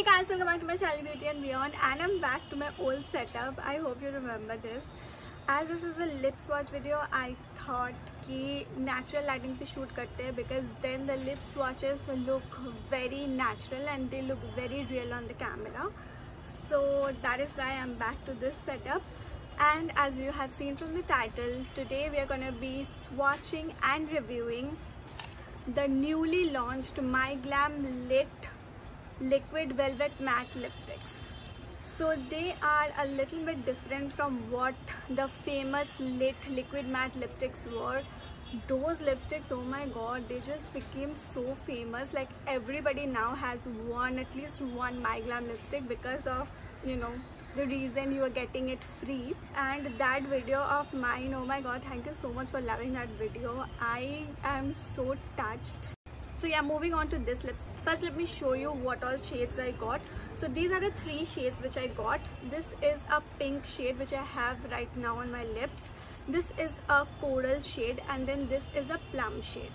Hey guys, welcome back to my channel Beauty and Beyond and I'm back to my old setup. I hope you remember this. As this is a lip swatch video, I thought that natural lighting पे shoot करते because then the lip swatches look very natural and they look very real on the camera. So that is why I'm back to this setup. And as you have seen from the title, today we are going to be swatching and reviewing the newly launched MyGlamm Lit liquid velvet matte lipsticks. So they are a little bit different from what the famous lit liquid matte lipsticks were. Those lipsticks oh my god they just became so famous. Like everybody now has one at least one MyGlamm lipstick because of you know the reason you are getting it free. And that video of mine oh my god thank you so much for loving that video. I am so touched so yeah moving on to this lips. First let me show you what all shades i got. So these are the three shades which i got. This is a pink shade which i have right now on my lips. This is a coral shade and then this is a plum shade.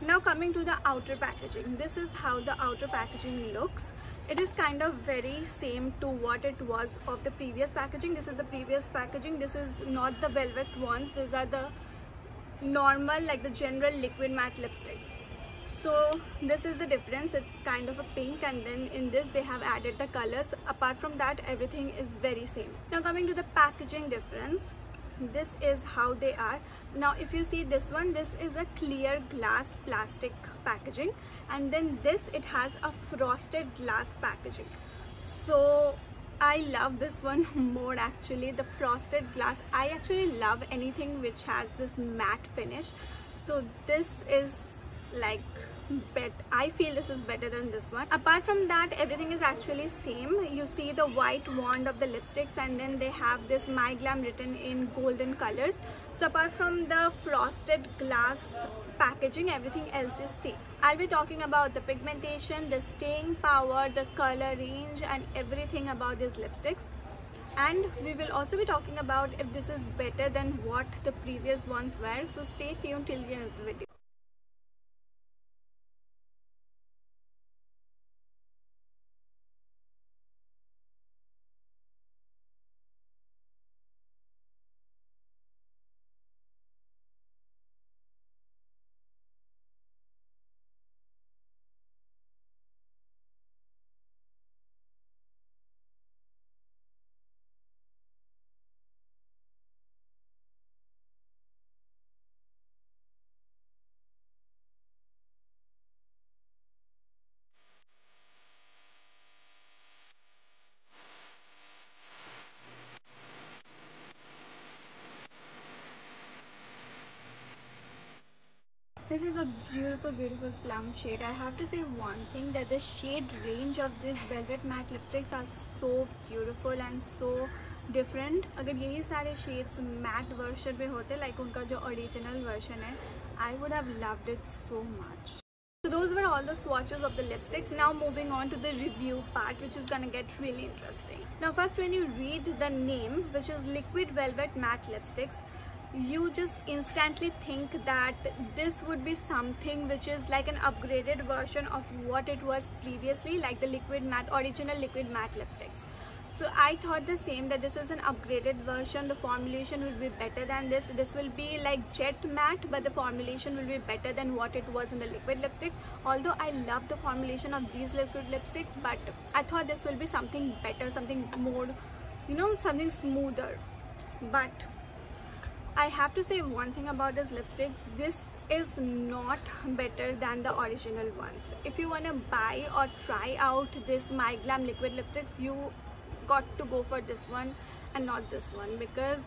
Now coming to the outer packaging. This is how the outer packaging looks. It is kind of very same to what it was of the previous packaging. This is the previous packaging. This is not the velvet ones. These are the normal like the general liquid matte lipsticks so this is the difference. It's kind of a pink and then in this they have added the colors. Apart from that everything is very same. Now coming to the packaging difference this is how they are. Now if you see this one this is a clear glass plastic packaging and then this it has a frosted glass packaging. So I love this one more actually the frosted glass. I actually love anything which has this matte finish. So this is like bet i feel this is better than this one. Apart from that everything is actually same. You see the white wand of the lipsticks and then they have this MyGlamm written in golden colors. So apart from the frosted glass packaging everything else is same. I'll be talking about the pigmentation the staying power the color range and everything about these lipsticks. And we will also be talking about if this is better than what the previous ones were. So stay tuned till the end of the video beautiful beautiful plum shade i have to say one thing that the shade range of this velvet matte lipsticks are so beautiful and so different अगर यही सारे shades matte version में होते like उनका जो original version है I would have loved it so much so those were all the swatches of the lipsticks now moving on to the review part which is gonna get really interesting now first when you read the name which is liquid velvet matte lipsticks you just instantly think that this would be something which is like an upgraded version of what it was previously like the liquid matte original liquid matte lipsticks. So i thought the same that this is an upgraded version. The formulation will be better than this. This will be like jet matte but the formulation will be better than what it was in the liquid lipsticks. Although i love the formulation of these liquid lipsticks but i thought this will be something better something more you know something smoother. But I have to say one thing about this lipsticks. This is not better than the original ones. If you want to buy or try out this MyGlamm liquid lipsticks, you got to go for this one and not this one because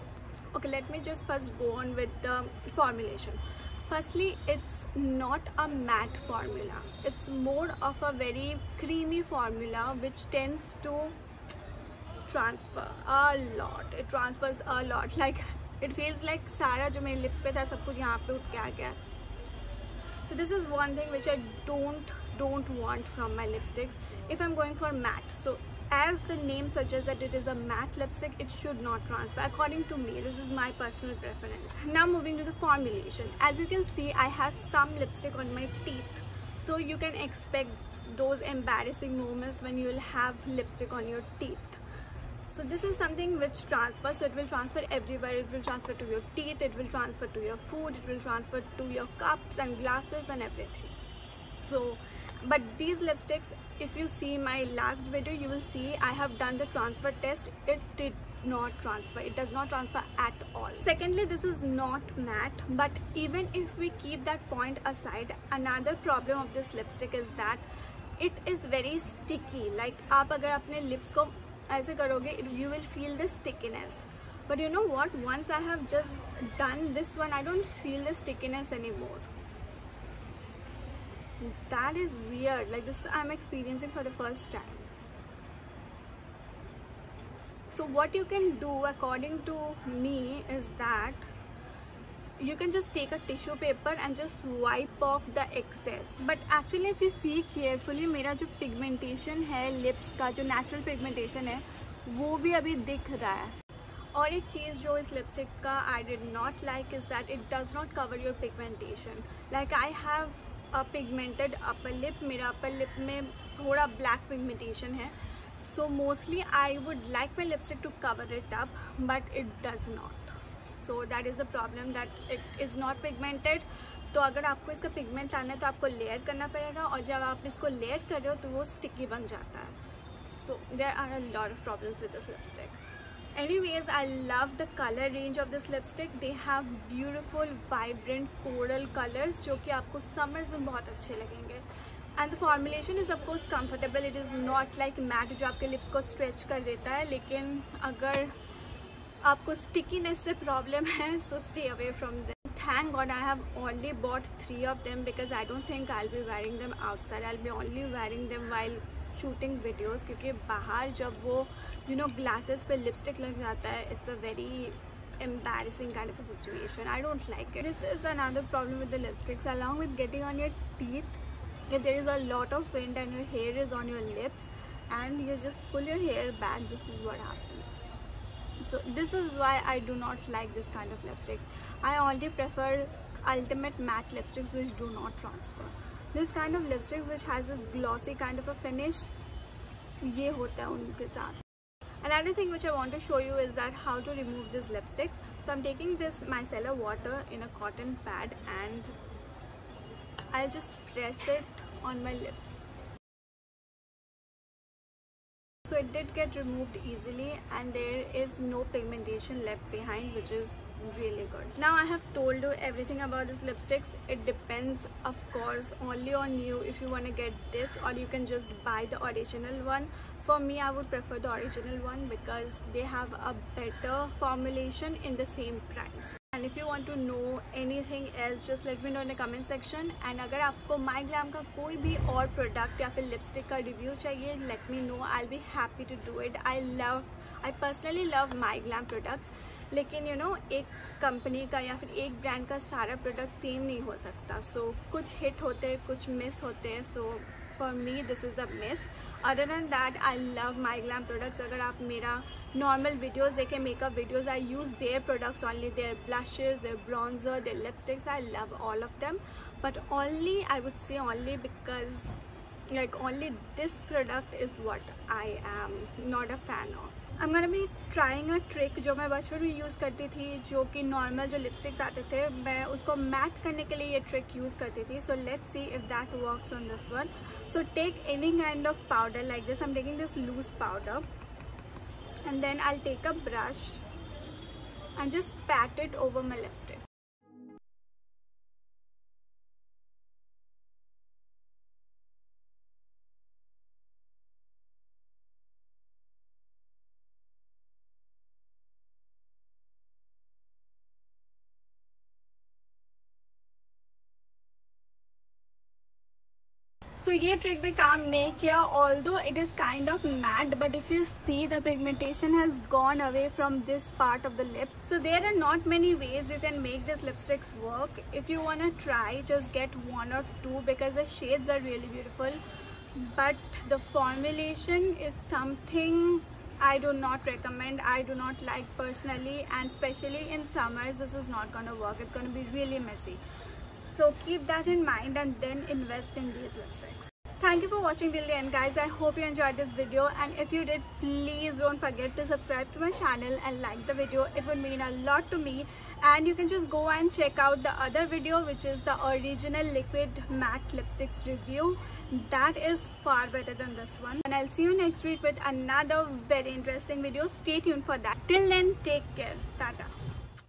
okay let me just first go on with the formulation firstly it's not a matte formula it's more of a very creamy formula which tends to transfer a lot it transfers a lot like it feels like सारा जो मेरे lips पे था सब कुछ यहाँ पे उठ के आ गया so this is one thing which I don't don't want from my lipsticks if I'm going for matte so as the name suggests that it is a matte lipstick it should not transfer according to me this is my personal preference now moving to the formulation as you can see I have some lipstick on my teeth so you can expect those embarrassing moments when you will have lipstick on your teeth so this is something which transfers so it will transfer everywhere it will transfer to your teeth it will transfer to your food it will transfer to your cups and glasses and everything so but these lipsticks if you see my last video you will see i have done the transfer test it did not transfer it does not transfer at all secondly this is not matte but even if we keep that point aside another problem of this lipstick is that it is very sticky like आप अगर अपने lips को ऐसे करोगे you will feel the stickiness but you know what once I have just done this one I don't feel the stickiness anymore that is weird like this I'm experiencing for the first time so what you can do according to me is that you can just take a tissue paper and just wipe off the excess but actually if you see carefully मेरा जो pigmentation है lips का जो natural pigmentation है वो भी अभी दिख रहा है और एक चीज़ जो इस लिपस्टिक का I did not like is that it does not cover your pigmentation like I have a pigmented upper lip मेरा अपर लिप में थोड़ा ब्लैक पिगमेंटेशन है so mostly I would like my lipstick to cover it up but it does not so that is the problem that it is not pigmented तो अगर आपको इसका pigment आना है तो आपको लेयर करना पड़ेगा और जब आप इसको लेयर कर रहे हो तो वो स्टिकी बन जाता है। So there are a lot of problems with this lipstick anyways I love the colour range of this lipstick they have beautiful vibrant coral colours जो कि आपको समर्स में बहुत अच्छे लगेंगे। And the formulation is of course comfortable it is not like matte जो आपके lips को स्ट्रेच कर देता है, लेकिन अगर आपको स्टिकीनेस से प्रॉब्लम है so stay away from them thank God I have only bought three of them because I don't think I be wearing them outside I be only wearing them while shooting videos क्योंकि बाहर जब वो you know glasses पे lipstick लग जाता है it's a very embarrassing kind of a situation i don't like it this is another problem with the lipsticks along with getting on your teeth if there is a lot of wind and your hair is on your lips and you just pull your hair back this is what happens so this is why I do not like this kind of lipsticks I only prefer ultimate matte lipsticks which do not transfer this kind of lipstick which has this glossy kind of a finish ये होता है उनके साथ Another thing which I want to show you is that how to remove these lipsticks. So I'm taking this micellar water in a cotton pad and I'll just press it on my lips. It did get removed easily and there is no pigmentation left behind which is really good. Now I have told you everything about these lipsticks. It depends of course only on you if you want to get this or you can just buy the original one. For me I would prefer the original one because they have a better formulation in the same price. And if you want to know anything else just let me know in the comment section and अगर आपको माई glam का कोई भी और product या फिर lipstick का review चाहिए let me know I be happy to do it I love I personally love my glam products लेकिन यू you नो know, एक कंपनी का या फिर एक ब्रांड का सारा प्रोडक्ट सेम नहीं हो सकता. सो so, कुछ हिट होते हैं कुछ मिस होते हैं so for me this is the miss other than that I love my glam products अगर आप मेरा नॉर्मल वीडियोज़ देखें makeup videos I use their products only there blushes there bronzer there lipsticks I love all of them but only I would say only because like only this product is what I am not a fan of. I'm gonna be trying a trick जो मैं बचपन में use करती थी, जो कि normal जो lipsticks आते थे, मैं उसको मैट करने के लिए ये ट्रिक यूज़ करती थी so let's see if that works on this one so take any kind of powder like this I am taking this loose powder and then I take a brush and just pat it over my lipstick. so ये trick भी काम नहीं किया although it is kind of matte but if you see the pigmentation has gone away from this part of the lip so there are not many ways you can make this lipsticks work if you want to try just get one or two because the shades are really beautiful but the formulation is something I do not recommend I do not like personally and especially in summers this is not gonna work it's gonna be really messy so keep that in mind and then invest in these lipsticks. Thank you for watching till the end guys. I hope you enjoyed this video. And if you did please don't forget to subscribe to my channel and like the video. It would mean a lot to me. And you can just go and check out the other video which is the original liquid matte lipsticks review. That is far better than this one. And i'll see you next week with another very interesting video. Stay tuned for that. Till then take care. Tata